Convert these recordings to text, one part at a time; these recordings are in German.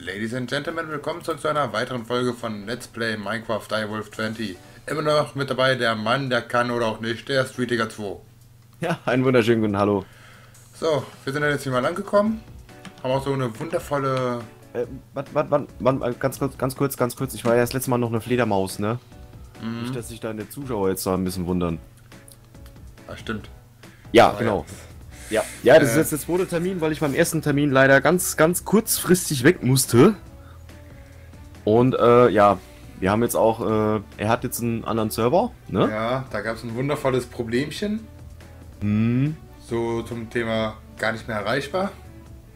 Ladies and Gentlemen, willkommen zurück zu einer weiteren Folge von Let's Play Minecraft Direwolf 20. Immer noch mit dabei der Mann, der kann oder auch nicht, der Streetiger 2. Ja, einen wunderschönen guten Hallo. So, wir sind jetzt hier mal angekommen. Haben auch so eine wundervolle... Äh, warte, warte, warte, ganz kurz, ganz kurz, ganz kurz. Ich war ja das letzte Mal noch eine Fledermaus, ne? Mhm. Nicht, dass sich deine Zuschauer jetzt da ein bisschen wundern. Ah, stimmt. Ja, oh, genau. Ja. Ja, ja das äh, ist jetzt der zweite Termin, weil ich beim ersten Termin leider ganz, ganz kurzfristig weg musste. Und äh, ja, wir haben jetzt auch, äh, er hat jetzt einen anderen Server, ne? Ja, da gab es ein wundervolles Problemchen. Hm. So zum Thema gar nicht mehr erreichbar.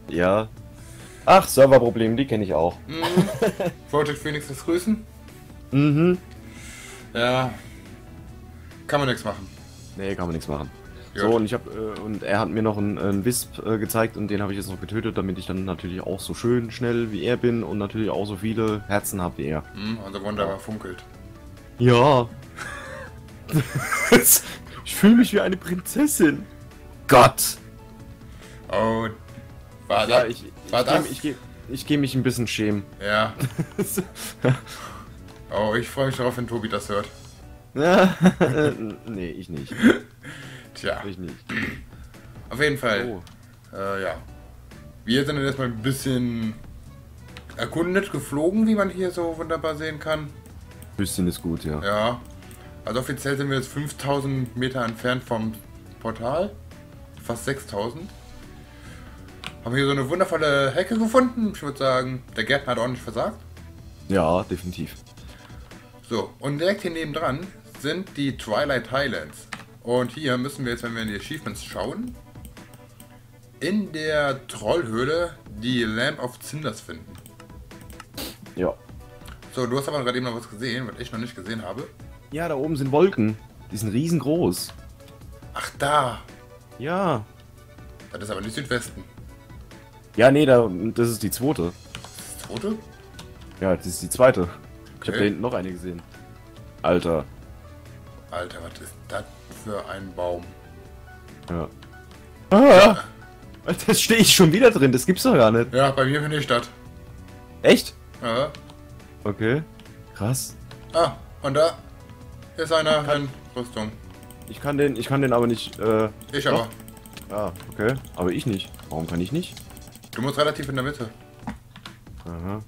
Ja. Ach, Serverprobleme, die kenne ich auch. Mhm. Project Phoenix das grüßen. Mhm. Ja. Kann man nichts machen. Nee, kann man nichts machen. So, und ich habe äh, und er hat mir noch einen, einen Wisp äh, gezeigt und den habe ich jetzt noch getötet, damit ich dann natürlich auch so schön schnell wie er bin und natürlich auch so viele Herzen habe wie er. Mhm, also wunderbar funkelt. Ja. ich fühle mich wie eine Prinzessin. Gott. Oh, war ja, Ich, war ich das? Geh, ich, geh, ich gehe mich ein bisschen schämen. Ja. oh, ich freue mich darauf, wenn Tobi das hört. nee, ich nicht. Tja. Ich nicht. Auf jeden Fall. Oh. Äh, ja. Wir sind dann erstmal ein bisschen erkundet, geflogen, wie man hier so wunderbar sehen kann. Bisschen ist gut, ja. Ja. Also offiziell sind wir jetzt 5000 Meter entfernt vom Portal. Fast 6000. Haben hier so eine wundervolle Hecke gefunden. Ich würde sagen, der Gärtner hat ordentlich versagt. Ja, definitiv. So, und direkt hier nebendran sind die Twilight Highlands. Und hier müssen wir jetzt, wenn wir in die Achievements schauen, in der Trollhöhle die Lamp of Cinders finden. Ja. So, du hast aber gerade eben noch was gesehen, was ich noch nicht gesehen habe. Ja, da oben sind Wolken. Die sind riesengroß. Ach, da. Ja. Das ist aber nicht Südwesten. Ja, nee, da, das ist die zweite. Die zweite? Ja, das ist die zweite. Okay. Ich habe da hinten noch eine gesehen. Alter. Alter, was ist das für ein Baum? Ja. Ah! Das stehe ich schon wieder drin, das gibt's doch gar nicht. Ja, bei mir finde ich das. Echt? Ja. Okay. Krass. Ah, und da ist einer in Rüstung. Ich kann den, ich kann den aber nicht, äh... Ich aber. Ah, okay. Aber ich nicht. Warum kann ich nicht? Du musst relativ in der Mitte. Aha.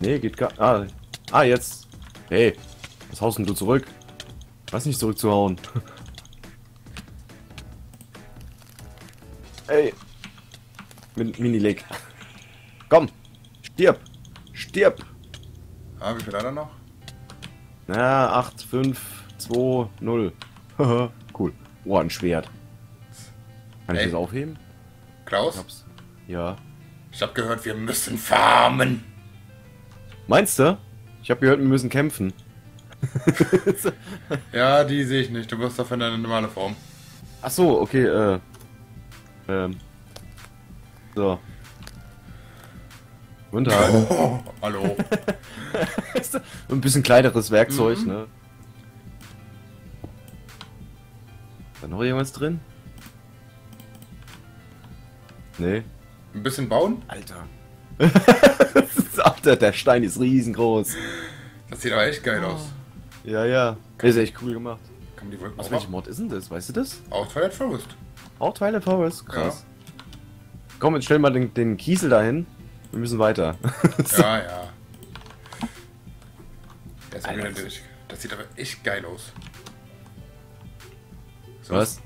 Nee, geht gar... Ah, ah jetzt. Hey, was haust denn du zurück? Was nicht zurückzuhauen. Ey. Mit Mini-Leg. Komm. Stirb. Stirb. Ah, wie viel hat er noch? Na, 8, 5, 2, 0. cool. Oh, ein Schwert. Kann Ey. ich das aufheben? Klaus? Ja. Ich hab gehört, wir müssen farmen. Meinst du? Ich hab gehört, wir müssen kämpfen. ja, die sehe ich nicht. Du wirst dafür in deine normale Form. Ach so, okay, äh. Ähm. So. Guten Tag. Oh, hallo. Ein bisschen kleineres Werkzeug, mhm. ne? Ist da noch irgendwas drin? Nee. Ein bisschen bauen? Alter. Alter, der Stein ist riesengroß. Das sieht aber echt geil oh. aus. Ja, ja. Kann ist echt cool gemacht. Kann die Wolken Was, welche Mod ist denn das? Weißt du das? Auch Twilight Forest. Auch Twilight Forest? Krass. Ja. Komm, jetzt stell mal den, den Kiesel dahin. Wir müssen weiter. ja, ja. Das, Alter, das sieht aber echt geil aus. So. Was?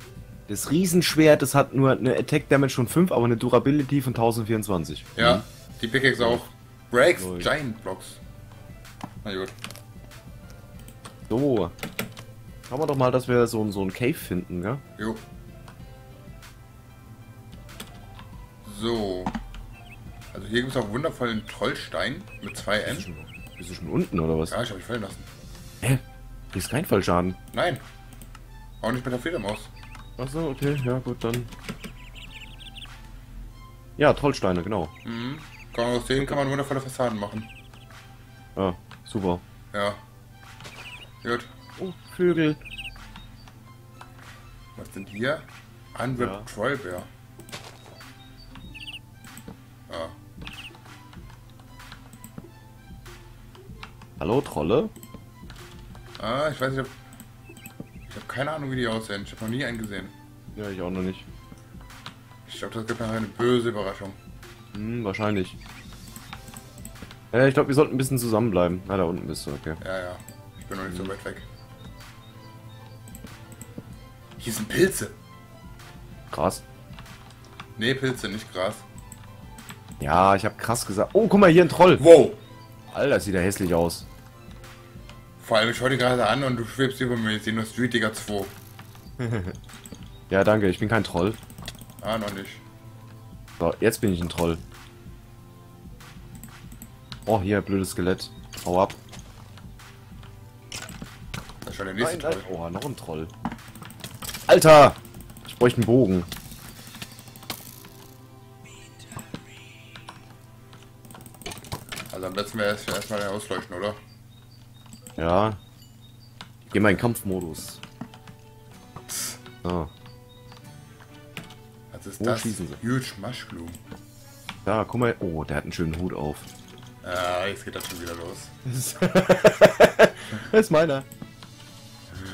Das Riesenschwert, das hat nur eine Attack Damage von 5, aber eine Durability von 1024. Ja, mhm. die Pickaxe auch. Breaks Giant Blocks. Na gut. So. Schauen wir doch mal, dass wir so, so ein Cave finden, ja? Jo. So. Also hier gibt es auch wundervollen Trollstein mit zwei N. Bist, bist du schon unten oder was? Ja, ich habe mich fallen lassen. Hä? Kriegst keinen Fallschaden? Nein. Auch nicht mit der Fledermaus. Achso, okay, ja gut, dann. Ja, Trollsteine, genau. Mhm. Aus denen kann man wundervolle Fassaden machen. Ja, super. Ja. Gut. Oh, Vögel. Was sind hier? Unwrapped ja. Trollbär. Ah. Hallo, Trolle? Ah, ich weiß nicht, ob... Ich habe keine Ahnung, wie die aussehen. Ich habe noch nie einen gesehen. Ja, ich auch noch nicht. Ich glaube, das gibt noch eine böse Überraschung. Hm, wahrscheinlich. Ja, ich glaube, wir sollten ein bisschen zusammenbleiben. Na, da unten bist du, okay. Ja, ja. Ich bin noch nicht so weit weg. Hier sind Pilze. Krass. Nee, Pilze, nicht Gras. Ja, ich habe krass gesagt. Oh, guck mal, hier ein Troll. Wow. Alter, sieht der hässlich aus. Vor allem, ich schaue dir gerade an und du schwebst über mir. Ich sehe nur Street Digger 2. Ja, danke, ich bin kein Troll. Ah, noch nicht. So, jetzt bin ich ein Troll. Oh, hier, blödes Skelett. Hau ab. Schon der nächste Troll. Oh, noch ein Troll. Alter! Ich bräuchte einen Bogen. Also am besten wäre es erstmal ausleuchten, oder? Ja. Ich geh mal in Kampfmodus. So. Was ist Wo das? schießen sie? Huge Mushroom. Da, guck mal. Oh, der hat einen schönen Hut auf. Ah, jetzt geht das schon wieder los. das ist meiner.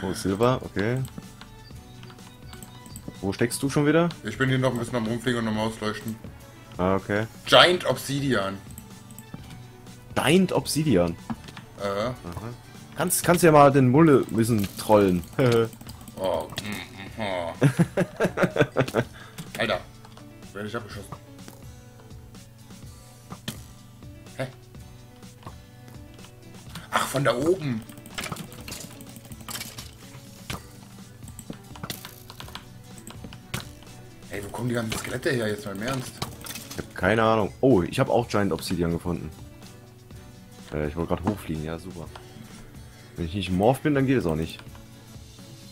Oh, Silber, okay. Wo steckst du schon wieder? Ich bin hier noch ein bisschen am Rumfliegen und am Ausleuchten. Ah, okay. Giant Obsidian. Giant Obsidian. Äh, Kannst, kannst ja mal den Mulle müssen trollen. oh, mm, mm, oh. Alter, werde ich abgeschossen. Hä? Ach, von da oben. Ey, wo kommen die ganzen Skelette her jetzt mal im Ernst? ich hab keine Ahnung. Oh, ich habe auch Giant Obsidian gefunden. Äh, ich wollte gerade hochfliegen, ja super. Wenn ich nicht Morph bin, dann geht es auch nicht.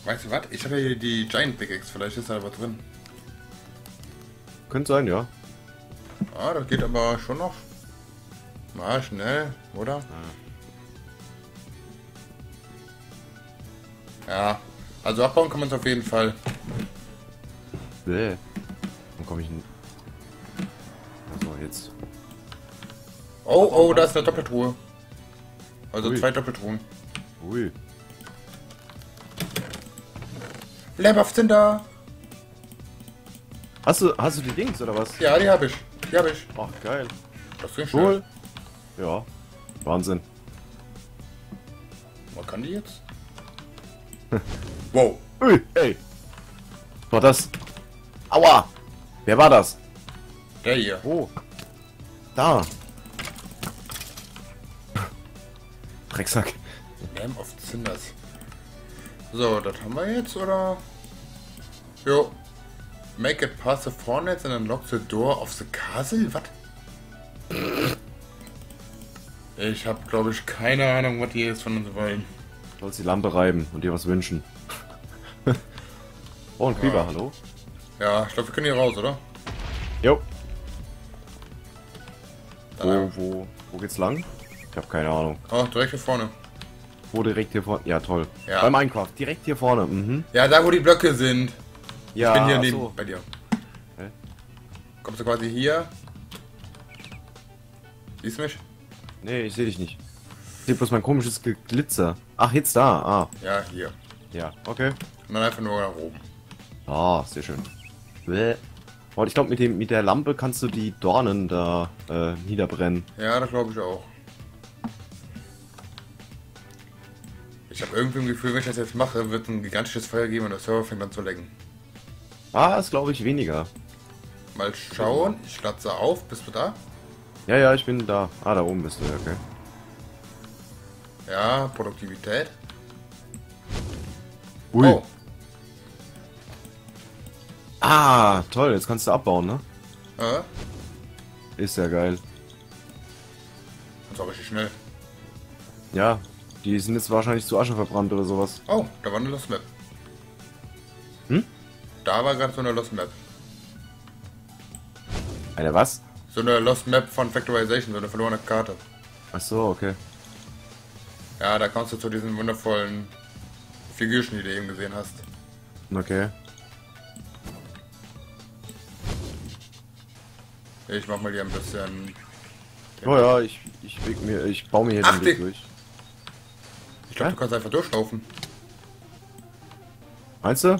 Weißt du was? Ich habe ja hier die Giant Pickaxe, vielleicht ist da was drin. Könnte sein, ja. Ah, das geht aber schon noch. Mal schnell, oder? Ja, also abbauen kann man es auf jeden Fall. Bäh. Jetzt. Oh, oh, da ist eine Doppeltruhe. Also Ui. zwei Doppeltruhen. Ui. Lebhaft sind da. Hast du, hast du die Dings oder was? Ja, die habe ich. Die habe ich. Ach, geil. Das ging schnell. Cool. Ja. Wahnsinn. Was kann die jetzt? wow. Ui, ey. War das? Aua! Wer war das? Der hier. Wo? Da. Drecksack. Lamb of Cinders. So, das haben wir jetzt, oder? Jo. Make it past the Hornets and unlock the door of the castle? Was? Ich habe, glaube ich, keine Ahnung, was die jetzt von uns wollen. Du sollst die Lampe reiben und dir was wünschen. oh, ein Creeper, Ja. hallo? Ja, ich glaube, wir können hier raus, oder? Jo. Wo, wo, wo geht's lang? Ich habe keine Ahnung. Oh, direkt hier vorne. Wo direkt hier vorne? Ja, toll. Ja. Bei Minecraft, direkt hier vorne. Mhm. Ja, da wo die Blöcke sind. Ja, Ich bin hier neben so. bei dir. Hä? Kommst du quasi hier? Siehst du mich? Nee, ich sehe dich nicht. Ich sehe bloß mein komisches Glitzer. Ach, jetzt da. Ah, Ja, hier. ja, okay. Und dann einfach nur nach oben. Ah, sehr schön. Bäh. Und ich glaube, mit, dem- mit der Lampe kannst du die Dornen da äh, niederbrennen. Ja, das glaube ich auch. Ich habe irgendwie ein Gefühl, wenn ich das jetzt mache, wird ein gigantisches Feuer geben und der Server fängt an zu lecken. Ah, ist glaube ich weniger. Mal schauen, ich latze auf, bist du da? Ja, ja, ich bin da. Ah, da oben bist du, okay. Ja, Produktivität. Ui. Oh, Ah, toll, jetzt kannst du abbauen, ne? äh, Ist ja geil. das war richtig schnell. Ja, die sind jetzt wahrscheinlich zu Asche verbrannt oder sowas. Oh, da war eine Lost Map. Hm? Da war gerade so eine Lost Map. Eine was? So eine Lost Map von Factorization, so eine verlorene Karte. Ach so, okay. Ja, da kommst du zu diesen wundervollen Figürchen, die du eben gesehen hast. Okay. Ich mach mal hier ein bisschen. Oh ja, ich, ich, weg mir, ich baue mir hier Ach, den Weg durch. Ich glaube, du kannst einfach durchlaufen. Meinst du?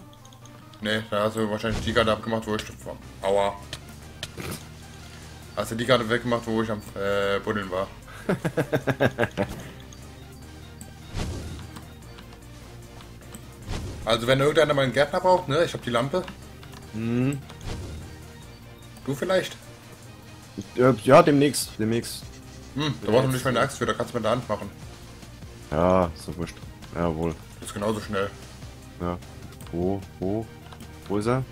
Ne, da hast du wahrscheinlich die Karte abgemacht, wo ich war. Aua. Hast du die Karte weggemacht, wo ich am äh, Buddeln war. also wenn irgendeiner mal einen Gärtner braucht, ne? Ich habe die Lampe. Hm. Du vielleicht? Ja, demnächst. Demnächst. Hm, da brauchst du nicht meine Axt für, da kannst du mit der Hand machen. Ja, so wurscht. Jawohl. Das ist genauso schnell. Ja. Wo? Wo? Wo ist er?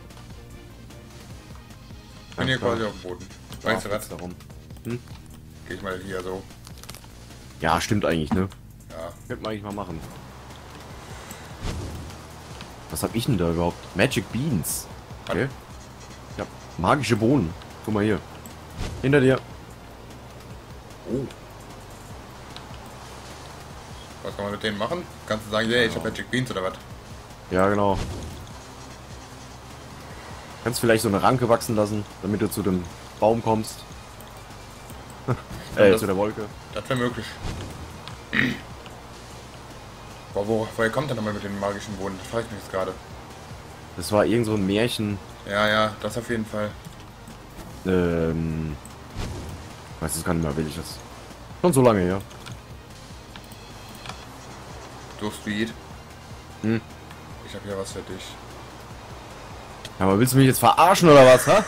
Ich bin hier quasi auf dem Boden. Weißt du was? Darum. Geh ich mal hier so. Ja, stimmt eigentlich, ne? Ja. Könnte man eigentlich mal machen. Was hab ich denn da überhaupt? Magic Beans. Okay. Ja, magische Bohnen. Guck mal hier. Hinter dir. Oh. Was kann man mit denen machen? Kannst du sagen, yeah, ich hab Magic Beans oder was? Ja, genau. Kannst vielleicht so eine Ranke wachsen lassen, damit du zu dem Baum kommst. Ja, äh, das- zu der Wolke. Das wäre möglich. Boah, wo, woher kommt er nochmal mit den magischen Boden? Das frage ich mich jetzt gerade. Das war irgend so ein Märchen. Ja, ja, das auf jeden Fall. Ähm. Weiß es gar nicht mehr, welches. Schon so lange her. Du Speed. Hm. Ich habe hier was für dich. Ja, aber willst du mich jetzt verarschen oder was, ha?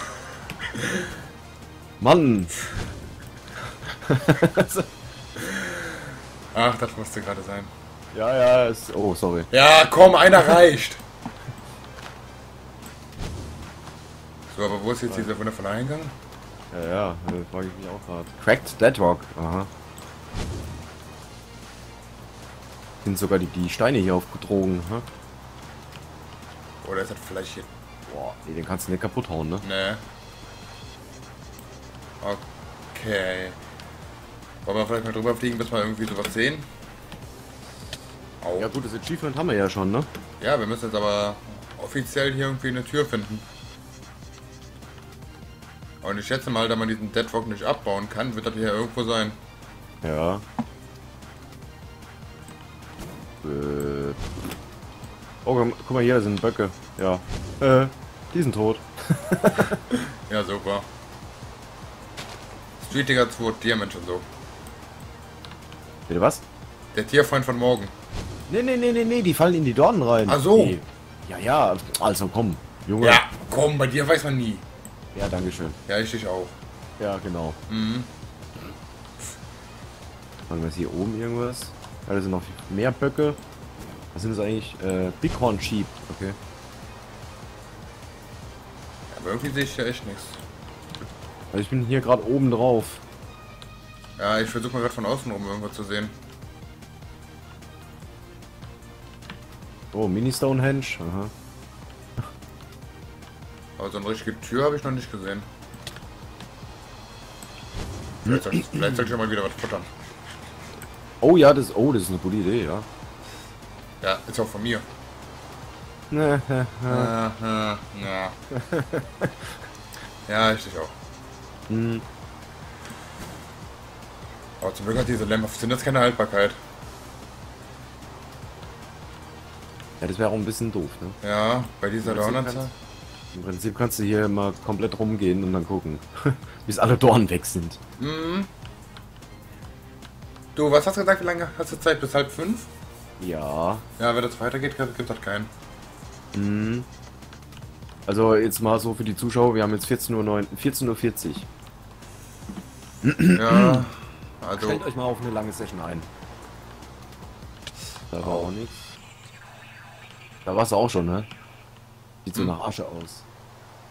Mann! Ach, das musste gerade sein. Ja, ja, ist. Oh, sorry. Ja, komm, einer reicht. So, aber wo ist jetzt dieser wundervolle Eingang? Ja, ja, äh, frage ich mich auch gerade. Cracked Deadrock, aha. Sind sogar die, die Steine hier aufgedrogen, ha? Oder ist das vielleicht hier... Boah, nee, den kannst du nicht kaputt hauen, ne? Ne. Okay. Wollen wir vielleicht mal drüber fliegen, bis wir irgendwie sowas sehen? Au. Ja gut, das Achievement haben wir ja schon, ne? Ja, wir müssen jetzt aber offiziell hier irgendwie eine Tür finden. Und ich schätze mal, da man diesen Deadrock nicht abbauen kann, wird das hier irgendwo sein. Ja. Äh. Oh, guck mal hier, sind Böcke. Ja. Äh, die sind tot. Ja, super. Street Digger 2 Tiermensch und so. Bitte was? Der Tierfreund von morgen. Nee, nee, nee, nee, nee, die fallen in die Dornen rein. Ach so. Die. Ja, ja, also komm, Junge. Ja, komm, bei dir weiß man nie. Ja, dankeschön. Ja, ich dich auch. Ja, genau. Mhm. Haben wir jetzt hier oben irgendwas? Ja, da sind noch mehr Böcke. Was sind das eigentlich? Äh, Bighorn Sheep. Okay. Aber irgendwie sehe ich ja echt nichts. Also ich bin hier gerade oben drauf. Ja, ich versuche mal gerade von außen rum irgendwas zu sehen. Oh, Mini Stonehenge. Aha. Aber so eine richtige Tür habe ich noch nicht gesehen. Vielleicht soll, vielleicht soll ich ja mal wieder was futtern. Oh ja, das, oh, das ist eine gute Idee, ja. Ja, ist auch von mir. Ja, ich dich auch. hm. Aber zum Glück hat diese Lamp sind jetzt keine Haltbarkeit. Ja, das wäre auch ein bisschen doof, ne? Ja, bei dieser kannst- Im Prinzip kannst du hier mal komplett rumgehen und dann gucken, bis alle Dornen weg sind. Mhm. Du, was hast du gesagt? Wie lange hast du Zeit? Bis halb fünf? Ja. Ja, wenn das weitergeht, gibt das keinen. Hm. Also jetzt mal so für die Zuschauer, wir haben jetzt 14.09 Uhr, 14.40 Uhr. Ja, also. Stellt euch mal auf eine lange Session ein. Da war Au. auch nichts. Da warst du auch schon, ne? Sieht so nach Asche aus.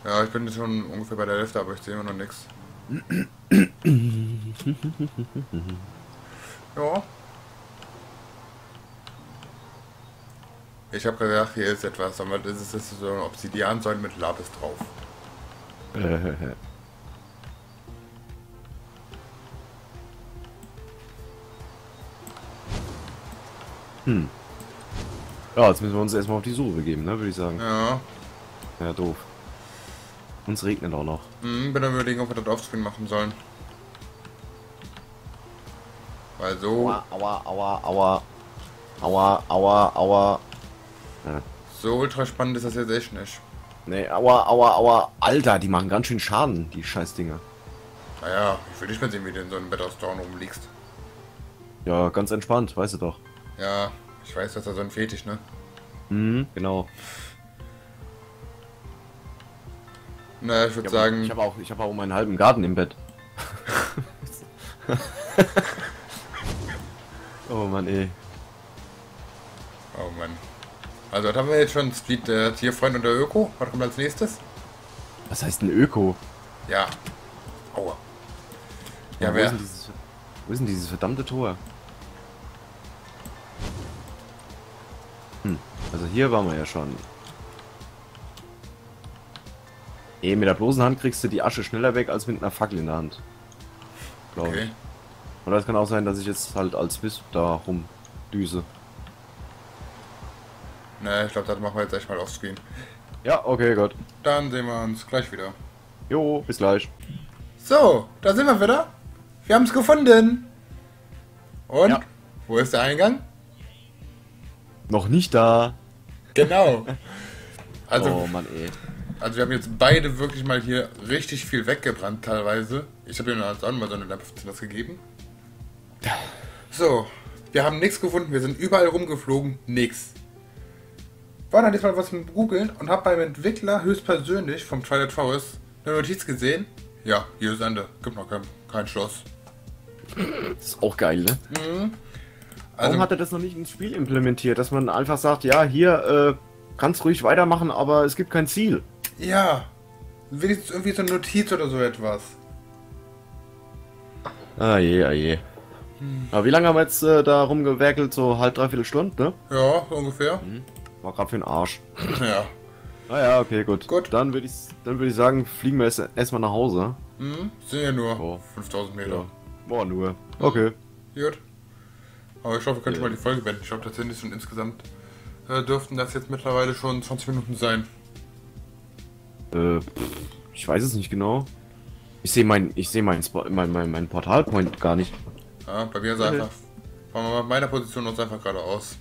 Ja, ich bin jetzt schon ungefähr bei der Hälfte, aber ich sehe immer noch nichts. ja. Ich habe gedacht, hier ist etwas, aber das ist, das ist so eine Obsidiansäule mit Lapis drauf. hm. Ja, jetzt müssen wir uns erstmal auf die Suche begeben, ne, würde ich sagen. Ja, Ja, doof. Uns regnet auch noch. hm, bin am überlegen, ob wir das offscreen machen sollen. Weil so, Aua, aua, aua, aua. Aua, aua, aua. Ja. So ultra spannend ist das jetzt echt nicht. Nee, aua, aua, aua. Alter, die machen ganz schön Schaden, die Scheißdinger. Naja, ich will nicht mehr sehen, wie du in so einem Bett aus Dorn rumliegst. Ja, ganz entspannt, weißt du doch. Ja, ich weiß, dass da so ein Fetisch, ne? Mhm, genau. Na, ich würde sagen. Ich habe auch, hab auch meinen halben Garten im Bett. oh Mann, ey. Oh Mann. Also, was haben wir jetzt schon? Street der Tierfreund und der Öko? Was kommt als nächstes? Was heißt ein Öko? Ja. Aua. Ja, ja wer? Ist dieses, wo ist denn dieses verdammte Tor? Hm, also hier waren wir ja schon. Eh, mit der bloßen Hand kriegst du die Asche schneller weg als mit einer Fackel in der Hand. Glaube okay. ich. Oder es kann auch sein, dass ich jetzt halt als Wisp da rumdüse. Ne, ich glaube, das machen wir jetzt echt mal offscreen. Ja, okay, gut. Dann sehen wir uns gleich wieder. Jo, bis gleich. So, da sind wir wieder. Wir haben es gefunden. Und? Ja. Wo ist der Eingang? Noch nicht da. Genau. Also, oh Mann, ey. Also wir haben jetzt beide wirklich mal hier richtig viel weggebrannt teilweise. Ich habe ihm als auch mal so eine Lampe 15 was gegeben. So, wir haben nichts gefunden, wir sind überall rumgeflogen, nix. War dann diesmal was mit googeln und habe beim Entwickler höchstpersönlich vom Twilight Forest eine Notiz gesehen. Ja, hier ist Ende, gibt noch kein, kein Schloss. Das ist auch geil, ne? Mhm. Also, Warum hat er das noch nicht ins Spiel implementiert, dass man einfach sagt, ja, hier äh, kannst ruhig weitermachen, aber es gibt kein Ziel. Ja. Wenigstens irgendwie so eine Notiz oder so etwas. Ah je, ah je. Hm. Aber wie lange haben wir jetzt äh, da rumgewerkelt? So halb, dreiviertel Stunde, ne? Ja, so ungefähr. Hm. War gerade für den Arsch. Ja. Ah ja, okay, gut. Gut. Dann würde ich, würd ich sagen, fliegen wir erstmal erst nach Hause. Hm, sind ja nur oh. 5000 Meter. Ja. Boah, nur. Okay. Gut. Aber ich hoffe, wir können ja. mal die Folge beenden. Ich glaube tatsächlich schon insgesamt äh, dürften das jetzt mittlerweile schon 20 Minuten sein. Äh, ich weiß es nicht genau. Ich sehe mein, ich sehe mein, mein, mein, mein Portalpoint gar nicht. Ja, bei mir ist einfach. Von meiner Position aus einfach geradeaus.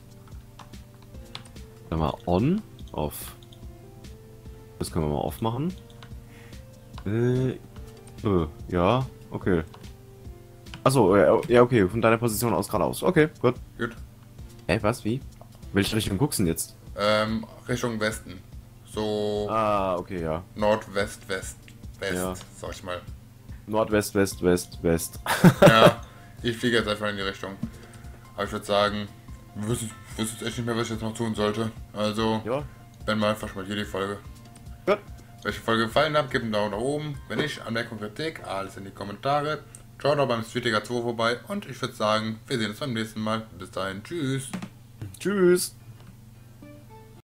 Dann mal on, off. Das können wir mal aufmachen. Äh, äh ja, okay. Achso, ja, okay, von deiner Position aus geradeaus. Okay, gut. Gut. Hä, was, wie? Welche Richtung guckst du denn jetzt? Ähm, Richtung Westen. So. Ah, okay, ja. Nordwest, West, West, ja. sag ich mal. Nordwest, West, West, West. ja, ich fliege jetzt einfach in die Richtung. Aber ich würde sagen, wir wissen, wissen jetzt echt nicht mehr, was ich jetzt noch tun sollte. Also, ja. wenn mal einfach mal hier die Folge. Gut. Welche Folge gefallen hat, gebt einen Daumen nach oben. Wenn nicht, Anmerkung, Kritik, alles in die Kommentare. Schaut auch beim Streetiger 2 vorbei und ich würde sagen, wir sehen uns beim nächsten Mal. Bis dahin, tschüss. Tschüss.